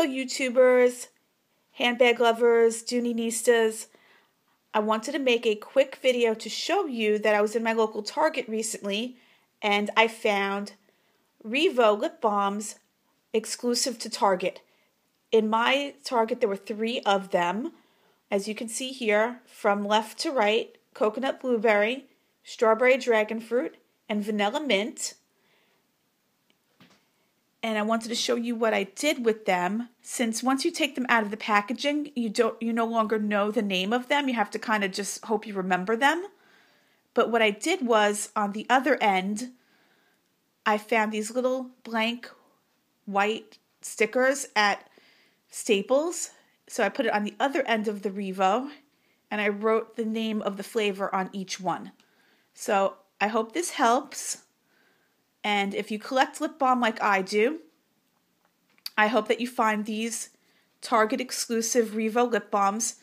YouTubers, handbag lovers, Dooney I wanted to make a quick video to show you that I was in my local Target recently and I found Revo lip balms exclusive to Target. In my Target, there were three of them. As you can see here, from left to right, coconut blueberry, strawberry dragon fruit, and vanilla mint and I wanted to show you what I did with them. Since once you take them out of the packaging you don't you no longer know the name of them. You have to kind of just hope you remember them. But what I did was on the other end I found these little blank white stickers at Staples. So I put it on the other end of the Revo and I wrote the name of the flavor on each one. So I hope this helps and if you collect lip balm like I do, I hope that you find these Target exclusive Revo lip balms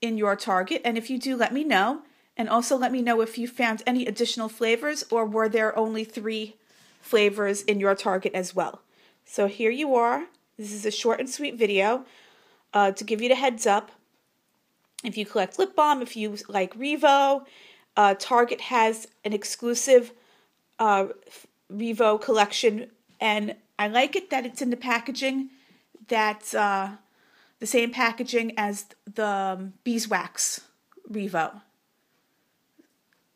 in your Target. And if you do, let me know. And also let me know if you found any additional flavors or were there only three flavors in your Target as well. So here you are. This is a short and sweet video uh, to give you the heads up. If you collect lip balm, if you like Revo, uh, Target has an exclusive uh, Revo collection, and I like it that it's in the packaging that's uh, the same packaging as the um, beeswax Revo.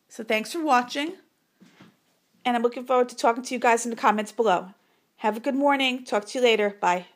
So thanks for watching, and I'm looking forward to talking to you guys in the comments below. Have a good morning. Talk to you later. Bye.